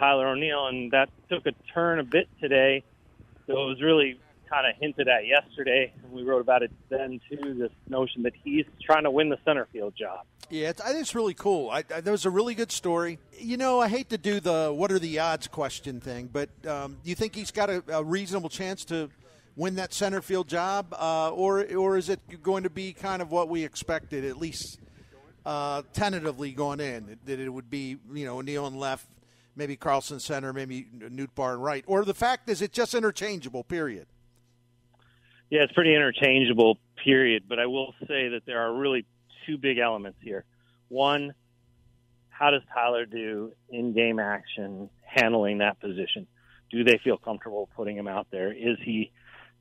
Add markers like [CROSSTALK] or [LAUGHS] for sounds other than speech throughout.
Tyler O'Neill, and that took a turn a bit today. So it was really kind of hinted at yesterday, and we wrote about it then too. This notion that he's trying to win the center field job. Yeah, I think it's really cool. I, I, that was a really good story. You know, I hate to do the what are the odds question thing, but um, do you think he's got a, a, reasonable chance to win that center field job, uh, or or is it going to be kind of what we expected, at least uh, tentatively going in, that it would be you know O'Neill and left, maybe Carlson center, maybe Newt and right, or the fact is it just interchangeable? Period. Yeah, it's pretty interchangeable, period. But I will say that there are really two big elements here. One, how does Tyler do in game action handling that position? Do they feel comfortable putting him out there? Is he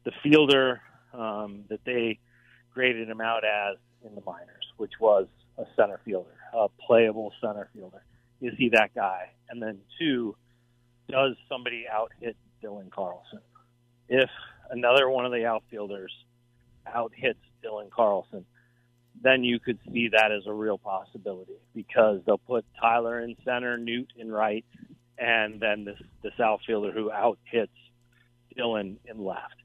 the fielder um, that they graded him out as in the minors, which was a center fielder, a playable center fielder? Is he that guy? And then two, does somebody out hit Dylan Carlson? If another one of the outfielders out hits Dylan Carlson, then you could see that as a real possibility because they'll put Tyler in center, Newt in right, and then this this outfielder who out hits Dylan in left.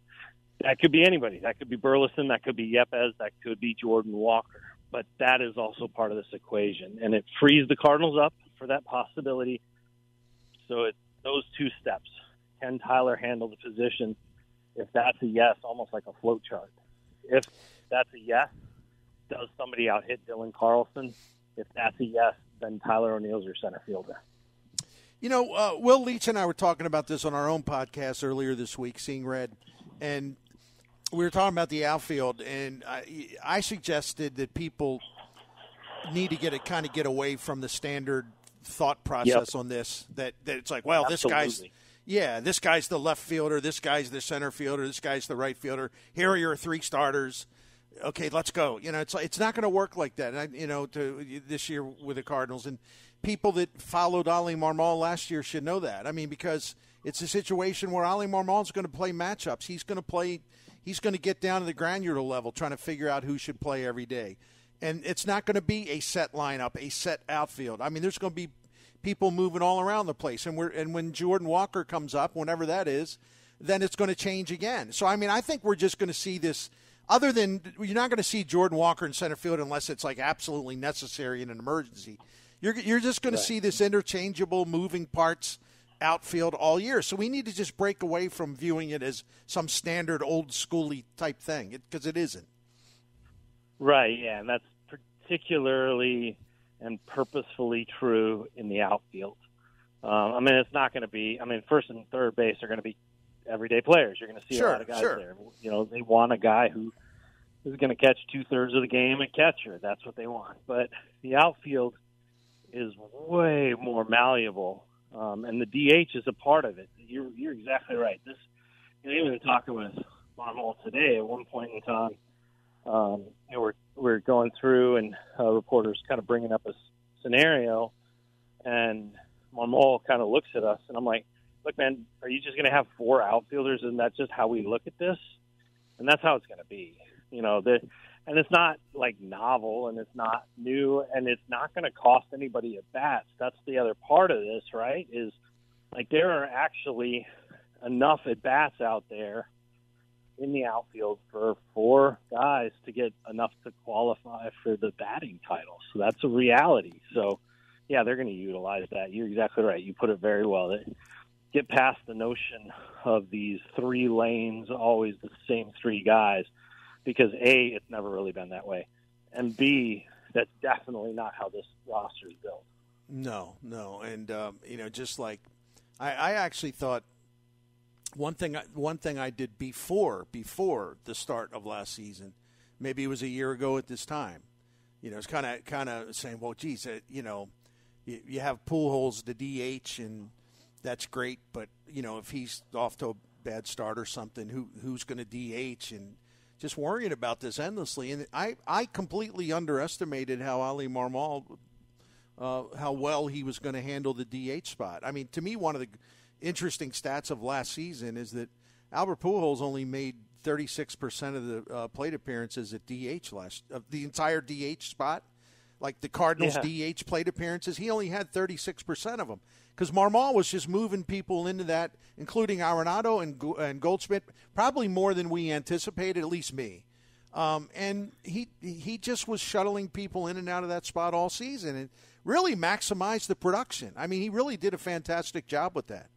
That could be anybody. That could be Burleson. That could be Yepez. That could be Jordan Walker. But that is also part of this equation, and it frees the Cardinals up for that possibility. So it's those two steps. Can Tyler handle the position? If that's a yes, almost like a flow chart. If that's a yes, does somebody out hit Dylan Carlson? If that's a yes, then Tyler O'Neill's your center fielder. You know, uh, Will Leitch and I were talking about this on our own podcast earlier this week, Seeing Red, and we were talking about the outfield, and I, I suggested that people need to get a kind of get away from the standard thought process yep. on this. That that it's like, well, Absolutely. this guy's yeah, this guy's the left fielder, this guy's the center fielder, this guy's the right fielder. Here are your three starters. Okay, let's go. You know, it's it's not going to work like that. I, you know, to this year with the Cardinals and people that followed Oli Marmol last year should know that. I mean, because it's a situation where Oli Marmol is going to play matchups. He's going to play. He's going to get down to the granular level, trying to figure out who should play every day. And it's not going to be a set lineup, a set outfield. I mean, there's going to be people moving all around the place. And we're and when Jordan Walker comes up, whenever that is, then it's going to change again. So I mean, I think we're just going to see this. Other than you're not going to see Jordan Walker in center field unless it's like absolutely necessary in an emergency. You're you're just going right. to see this interchangeable moving parts outfield all year. So we need to just break away from viewing it as some standard old schooly type thing because it, it isn't. Right. Yeah, and that's particularly and purposefully true in the outfield. Um, I mean, it's not going to be. I mean, first and third base are going to be everyday players. You're going to see sure, a lot of guys sure. there. You know, they want a guy who is going to catch two thirds of the game at catcher. That's what they want. But the outfield is way more malleable, um, and the DH is a part of it. You're you're exactly right. This, you know, even talking with Marmol today, at one point in time, um, know, we're we're going through and uh, reporters kind of bringing up a scenario, and Marmol kind of looks at us, and I'm like, "Look, man, are you just going to have four outfielders, and that's just how we look at this?" And that's how it's going to be, you know. The and it's not like novel, and it's not new, and it's not going to cost anybody at bats. That's the other part of this, right? Is like there are actually enough at bats out there in the outfield for four guys to get enough to qualify for the batting title. So that's a reality. So, yeah, they're going to utilize that. You're exactly right. You put it very well. They get past the notion of these three lanes, always the same three guys, because A, it's never really been that way. And B, that's definitely not how this roster is built. No, no. And, um, you know, just like I, I actually thought one thing one thing I did before before the start of last season, maybe it was a year ago at this time. You know, it's kind of kind of saying, well, geez, uh, you know, you, you have holes the DH, and that's great, but you know, if he's off to a bad start or something, who who's going to DH and just worrying about this endlessly. And I I completely underestimated how Oli Marmol. Uh, how well he was going to handle the DH spot. I mean, to me, one of the interesting stats of last season is that Albert Pujols only made 36% of the uh, plate appearances at DH last of the entire DH spot. like the Cardinals yeah. DH plate appearances, he only had 36% of them because Marmol was just moving people into that, including Arenado and, and Goldschmidt, probably more than we anticipated, at least me. Um, and he he just was shuttling people in and out of that spot all season and really maximized the production. I mean, he really did a fantastic job with that.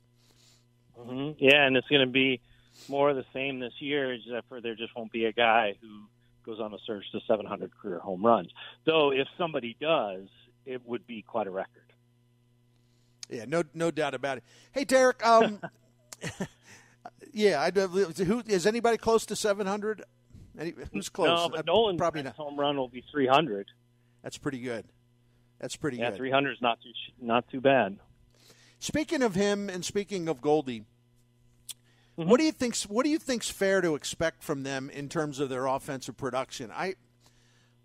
Mm-hmm. Yeah, and it's going to be more of the same this year, except for there just won't be a guy who goes on a surge to 700 career home runs. Though, if somebody does, it would be quite a record. Yeah, no, no doubt about it. Hey, Derrick. Um, [LAUGHS] yeah, I who is anybody close to 700? Any, who's close? No, but Nolan probably not. home run will be 300. That's pretty good. That's pretty yeah, good. 300 is not too not too bad. Speaking of him, and speaking of Goldie, mm-hmm. what do you think's what do you think's fair to expect from them in terms of their offensive production? I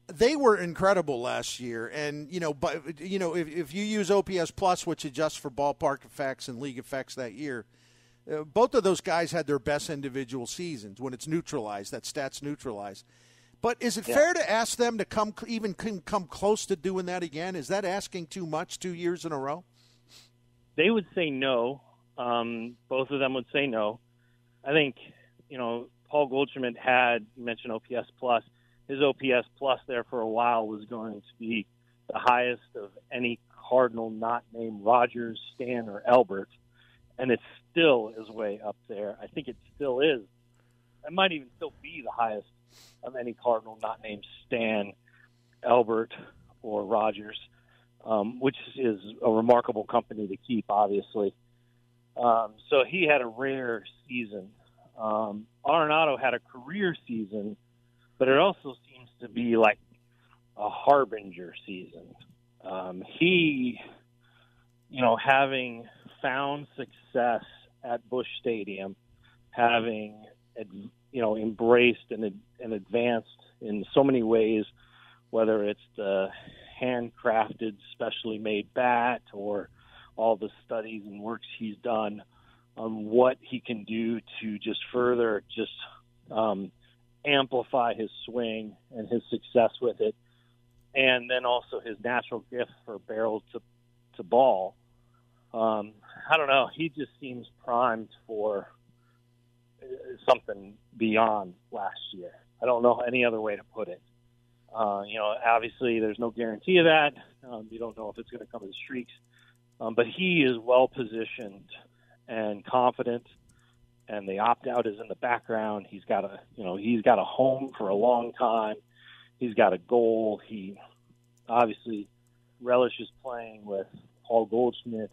they were incredible last year, and you know, but you know, if, if you use OPS plus, which adjusts for ballpark effects and league effects that year, uh, both of those guys had their best individual seasons when it's neutralized. That stats neutralized. But is it yeah. fair to ask them to come even come close to doing that again? Is that asking too much two years in a row? They would say no. Um, both of them would say no. I think you know Paul Goldschmidt had mentioned OPS plus. His OPS plus there for a while was going to be the highest of any Cardinal not named Rogers, Stan, or Albert, and it still is way up there. I think it still is. It might even still be the highest of any Cardinal not named Stan, Albert, or Rogers, um, which is a remarkable company to keep, obviously. Um, so he had a rare season. Um, Arenado had a career season, but it also seems to be like a harbinger season. Um, he, you know, having found success at Busch Stadium, having you know embraced and and advanced in so many ways, whether it's the handcrafted, specially made bat or all the studies and works he's done on what he can do to just further just um, amplify his swing and his success with it, and then also his natural gift for barrel to to ball. Um, I don't know. He just seems primed for something beyond last year. I don't know any other way to put it. Uh, you know, obviously there's no guarantee of that. Um, you don't know if it's going to come in streaks, um, but he is well positioned and confident. And the opt out is in the background. He's got a, you know, he's got a home for a long time. He's got a goal. He obviously relishes playing with Paul Goldschmidt.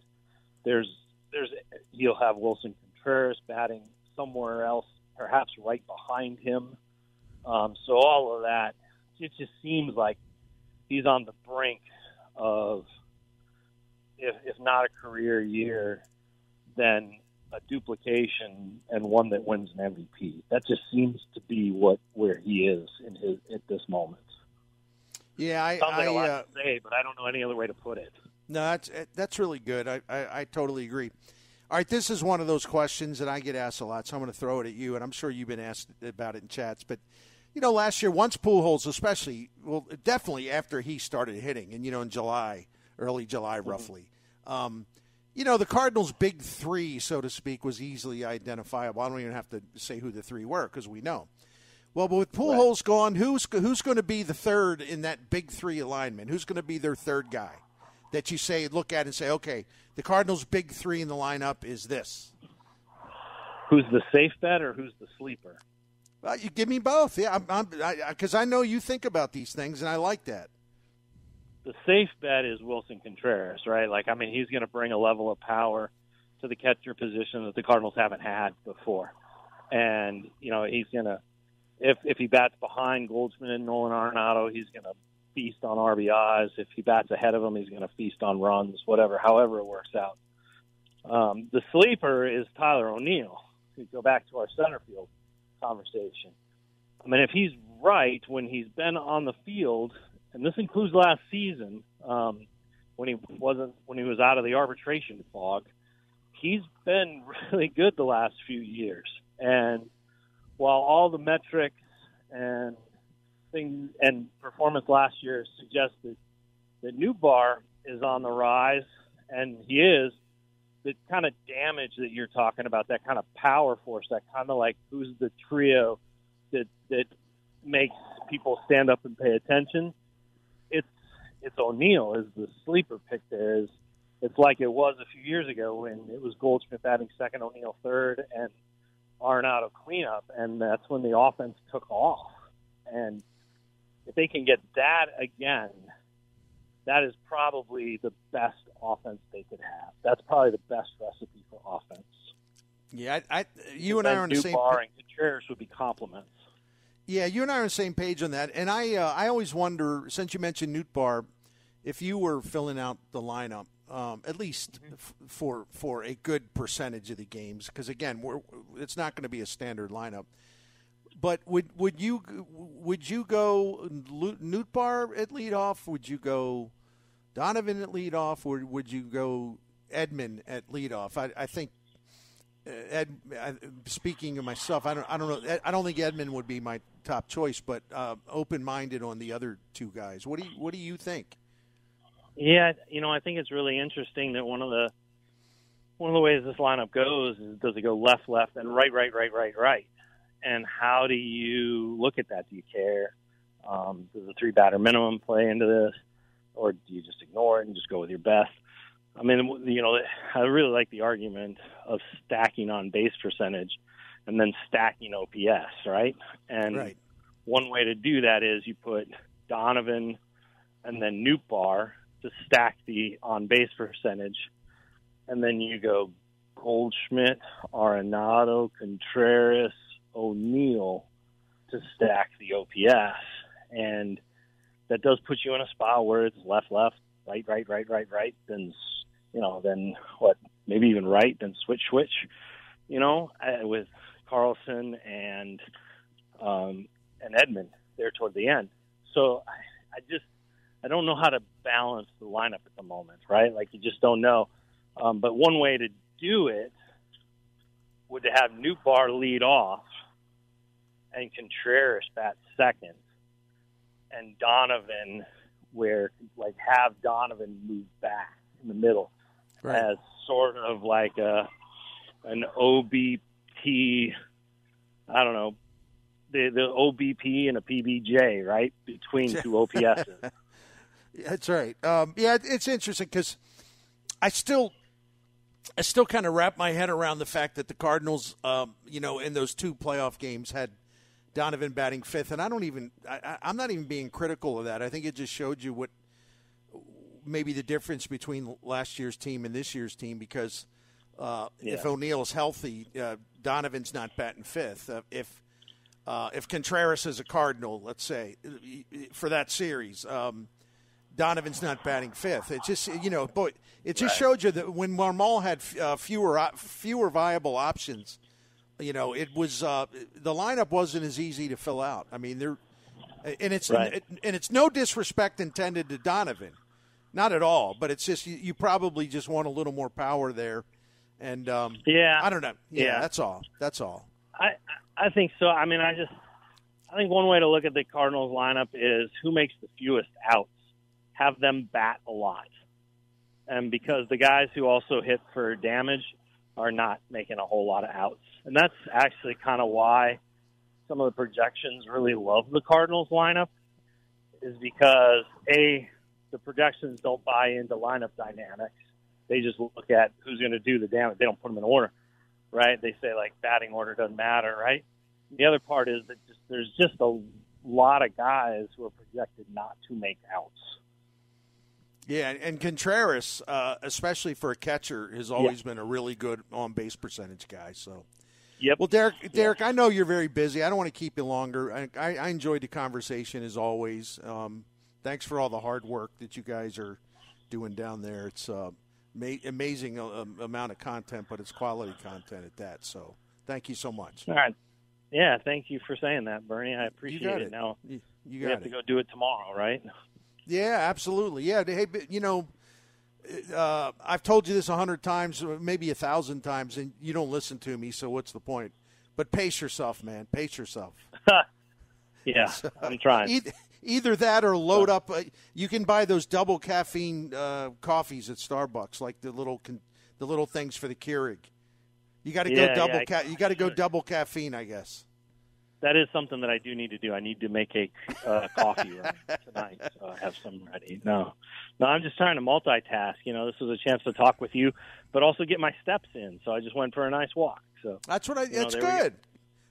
There's, there's, he'll have Willson Contreras batting somewhere else, perhaps right behind him. Um, so all of that, it just seems like he's on the brink of, if, if not a career year, then a duplication and one that wins an MVP. That just seems to be what where he is in his at this moment. Yeah, I, Sounds like I a lot uh, to say, but I don't know any other way to put it. No, that's that's really good. I, I, I totally agree. All right, this is one of those questions that I get asked a lot, so I'm going to throw it at you, and I'm sure you've been asked about it in chats. But you know, last year, once Pujols, especially, well, definitely after he started hitting, and you know, in July, early July, mm-hmm. roughly. Um, you know, the Cardinals' big three, so to speak, was easily identifiable. I don't even have to say who the three were because we know. Well, but with Pujols right. gone, who's who's going to be the third in that big three alignment? Who's going to be their third guy? that you say look at and say, okay, the Cardinals' big three in the lineup is this? Who's the safe bet or who's the sleeper? Well, you give me both, yeah, because I, I, I know you think about these things, and I like that. The safe bet is Willson Contreras, right? Like, I mean, he's going to bring a level of power to the catcher position that the Cardinals haven't had before, and you know, he's going to if if he bats behind Goldschmidt and Nolan Arenado, he's going to feast on RBIs. If he bats ahead of him, he's going to feast on runs, whatever, however it works out. Um, the sleeper is Tyler O'Neill. We go back to our center field conversation. I mean, if he's right when he's been on the field, and this includes last season um, when he wasn't when he was out of the arbitration fog, he's been [LAUGHS] really good the last few years. And while all the metrics and things and performance last year suggested that Nootbaar is on the rise, and he is. The kind of damage that you're talking about, that kind of power force, that kind of like who's the trio that that makes people stand up and pay attention. It's it's O'Neill is the sleeper pick. There is it's like it was a few years ago when it was Goldschmidt batting second, O'Neill third, and Arenado cleanup, and that's when the offense took off. And if they can get that again, that is probably the best offense they could have. That's probably the best recipe for offense. Yeah, I, I you and, and I are on the same. Bar and Contreras would be compliments. Yeah, you and I are on the same page on that. And I, uh, I always wonder, since you mentioned Nootbaar, if you were filling out the lineup, um, at least mm-hmm. f- for for a good percentage of the games, because again, it's not going to be a standard lineup. But would would you would you go Nootbaar at leadoff? Would you go Donovan at leadoff, or would you go Edman at leadoff? I, I think uh, Ed. Speaking of myself, I don't. I don't know. I don't think Edman would be my top choice, but uh, open minded on the other two guys. What do you What do you think? Yeah, you know, I think it's really interesting that one of the one of the ways this lineup goes is does it go left, left, and right, right, right, right, right? And how do you look at that? Do you care? Um, does the three batter minimum play into this, or do you just ignore it and just go with your best? I mean, you know, I really like the argument of stacking on base percentage and then stacking OPS, right? And right. one way to do that is you put Donovan and then Nootbaar to stack the on base percentage, and then you go Goldschmidt, Arenado, Contreras, O'Neill to stack the OPS, and that does put you in a spot where it's left, left, right, right, right, right, right. Then you know, then what? Maybe even right, then switch, switch. You know, uh, with Carlson and um, and Edman there toward the end. So I, I just I don't know how to balance the lineup at the moment, right? Like you just don't know. Um, but one way to do it would to have Nootbaar lead off and Contreras bat second, and Donovan where like have Donovan move back in the middle right. as sort of like a an OBP. I don't know the the OBP and a PBJ, right between two OPSs. [LAUGHS] That's right. Um, yeah, it's interesting because I still, I still kind of wrap my head around the fact that the Cardinals, um, you know, in those two playoff games had Donovan batting fifth, and I don't even, I, I'm not even being critical of that. I think it just showed you what maybe the difference between last year's team and this year's team because uh, yeah. if O'Neill is healthy, uh, Donovan's not batting fifth. Uh, if uh, if Contreras is a Cardinal, let's say for that series. Um, Donovan's not batting fifth. It just you know, boy, it just right. showed you that when Marmol had uh, fewer fewer viable options, you know, it was uh, the lineup wasn't as easy to fill out. I mean, there, and it's right. and it's no disrespect intended to Donovan, not at all. But it's just you, you probably just want a little more power there, and um, yeah, I don't know. Yeah, yeah, that's all. That's all. I I think so. I mean, I just I think one way to look at the Cardinals lineup is who makes the fewest outs have them bat a lot. And because the guys who also hit for damage are not making a whole lot of outs. And that's actually kind of why some of the projections really love the Cardinals lineup is because A, the projections don't buy into lineup dynamics. They just look at who's going to do the damage. They don't put them in order, right? They say like batting order doesn't matter, right? The other part is that just, there's just a lot of guys who are projected not to make outs. Yeah, and Contreras, uh, especially for a catcher, has always yeah. been a really good on base percentage guy. So, yep. Well, Derrick, Derrick, yeah. I know you're very busy. I don't want to keep you longer. I, I, I enjoyed the conversation as always. Um, thanks for all the hard work that you guys are doing down there. It's uh, ma- amazing uh, amount of content, but it's quality content at that. So, thank you so much. All right. Yeah, thank you for saying that, Bernie. I appreciate it. it. Now you, you we have it. to go do it tomorrow, right? Yeah, absolutely. Yeah, hey, you know, uh, I've told you this a hundred times, maybe a thousand times, and you don't listen to me. So what's the point? But pace yourself, man. Pace yourself. [LAUGHS] yeah, [LAUGHS] I'm trying. Either, either that or load up. Uh, you can buy those double caffeine uh, coffees at Starbucks, like the little con- the little things for the Keurig. You got to Yeah, go double. yeah, ca- you got to go double caffeine, I guess. That is something that I do need to do. I need to make a uh, coffee run [LAUGHS] tonight, so I have some ready. No, no, I'm just trying to multitask. You know, this was a chance to talk with you, but also get my steps in. So I just went for a nice walk. So That's what I. know, It's there we go. good.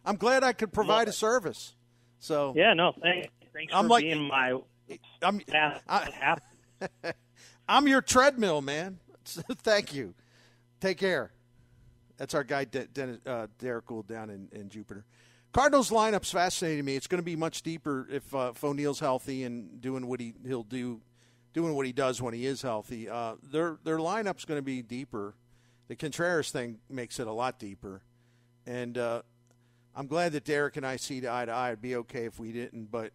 I'm glad I could provide a service. So yeah, no, thanks. Thanks I'm for like- being my I'm path. I, [LAUGHS] I'm your treadmill, man. [LAUGHS] Thank you. Take care. That's our guy, Dennis, uh, Derrick Goold, down in, in Jupiter. Cardinals lineup's fascinating me. It's going to be much deeper if uh, if O'Neill's healthy and doing what he he'll do, doing what he does when he is healthy. Uh, their their lineup's going to be deeper. The Contreras thing makes it a lot deeper, and uh, I'm glad that Derrick and I see eye to eye. It'd be okay if we didn't, but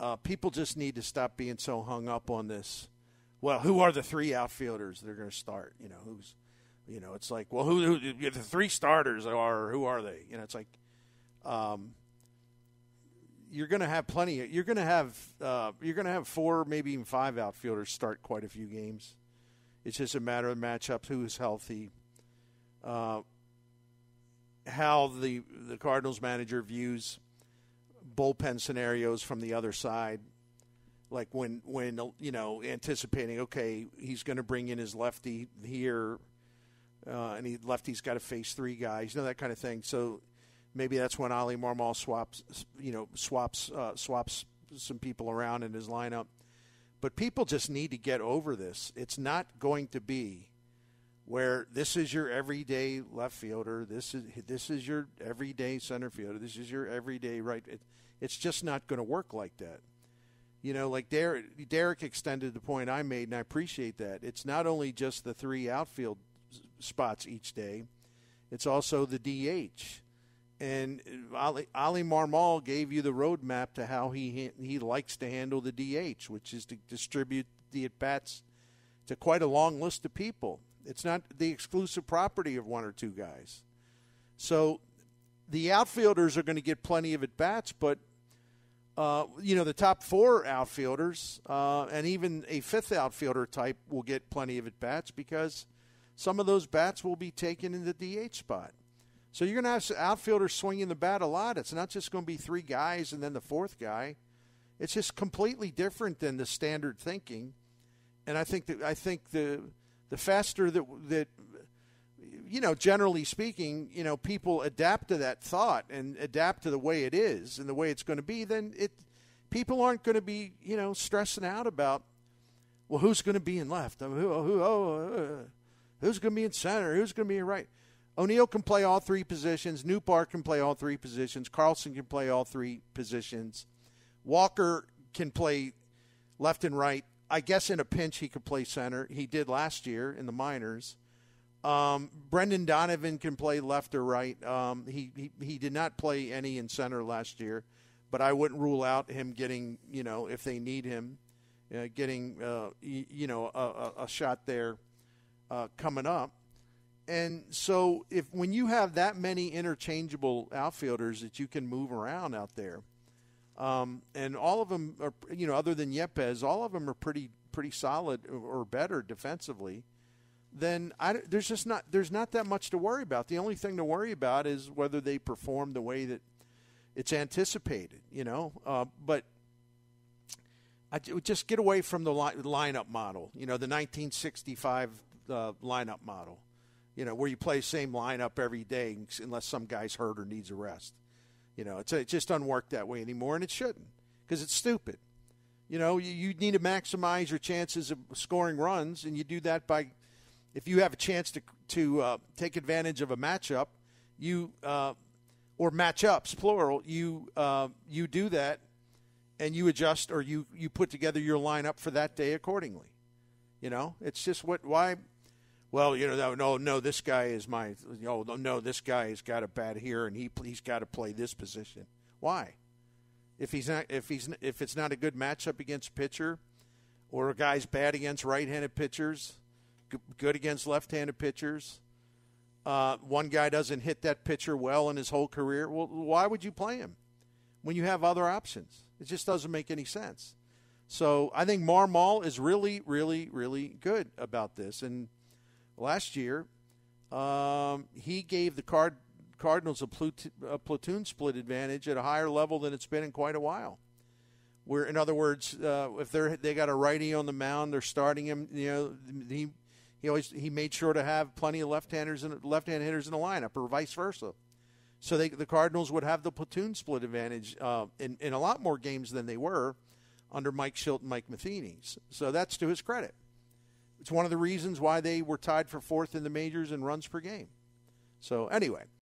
uh, people just need to stop being so hung up on this. Well, who are the three outfielders that are going to start? You know, who's, you know, it's like, well, who, who the three starters are? Who are they? You know, it's like, um, you're going to have plenty. You're going to have uh, you're going to have four, maybe even five outfielders start quite a few games. It's just a matter of matchups, who's healthy, uh, how the the Cardinals manager views bullpen scenarios from the other side like when when you know anticipating okay he's going to bring in his lefty here uh, and he lefty's got to face three guys you know that kind of thing so maybe that's when Oli Marmol swaps you know swaps uh, swaps some people around in his lineup but people just need to get over this it's not going to be where this is your everyday left fielder this is this is your everyday center fielder this is your everyday right it, it's just not going to work like that you know, like Derrick, Derrick extended the point I made, and I appreciate that. It's not only just the three outfield spots each day; it's also the DH. And Oli, Oli Marmol gave you the roadmap to how he he likes to handle the DH, which is to distribute the at bats to quite a long list of people. It's not the exclusive property of one or two guys. So the outfielders are going to get plenty of at bats, but uh, you know, the top four outfielders uh, and even a fifth outfielder type will get plenty of at bats because some of those bats will be taken in the DH spot. So you're going to have outfielders swinging the bat a lot. It's not just going to be three guys and then the fourth guy. It's just completely different than the standard thinking. And I think that I think the the faster that that you know, generally speaking, you know, people adapt to that thought and adapt to the way it is and the way it's going to be, then it people aren't going to be, you know, stressing out about well, who's going to be in left? I mean, who, who, oh, uh, who's going to be in center? Who's going to be in right? O'Neill can play all three positions. Nootbaar can play all three positions. Carlson can play all three positions. Walker can play left and right. I guess in a pinch he could play center. He did last year in the minors. Um, Brendan Donovan can play left or right. Um, he, he he did not play any in center last year, but I wouldn't rule out him getting you know if they need him, uh, getting uh, y- you know a, a, a shot there uh, coming up. And so if when you have that many interchangeable outfielders that you can move around out there, um, and all of them are you know other than Yepez, all of them are pretty pretty solid or, better defensively then I, there's just not there's not that much to worry about. The only thing to worry about is whether they perform the way that it's anticipated, you know. Uh, but I just get away from the li- lineup model, you know, the 1965 uh, lineup model, you know, where you play same lineup every day unless some guy's hurt or needs a rest. You know, it's, it just doesn't work that way anymore, and it shouldn't because it's stupid. You know, you, you need to maximize your chances of scoring runs, and you do that by if you have a chance to to uh, take advantage of a matchup, you uh, or matchups plural, you uh, you do that, and you adjust or you you put together your lineup for that day accordingly. You know, it's just what why. Well, you know, no, no, no. This guy is my. Oh, no, no. This guy has got a bat here, and he he's got to play this position. Why? If he's not, if he's if it's not a good matchup against pitcher, or a guy's bad against right-handed pitchers, good against left-handed pitchers. Uh, one guy doesn't hit that pitcher well in his whole career. Well, why would you play him when you have other options? It just doesn't make any sense. So I think Marmol is really, really, really good about this. And last year, um, he gave the Card- Cardinals a, plut- a platoon split advantage at a higher level than it's been in quite a while. Where, in other words, uh, if they're they got a righty on the mound, they're starting him. You know, he he always he made sure to have plenty of left-handers and left-hand hitters in the lineup, or vice versa. So they, the Cardinals would have the platoon split advantage uh, in in a lot more games than they were under Mike Shildt and Mike Matheny. So that's to his credit. It's one of the reasons why they were tied for fourth in the majors in runs per game. So anyway,